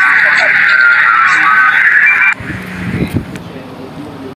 はい。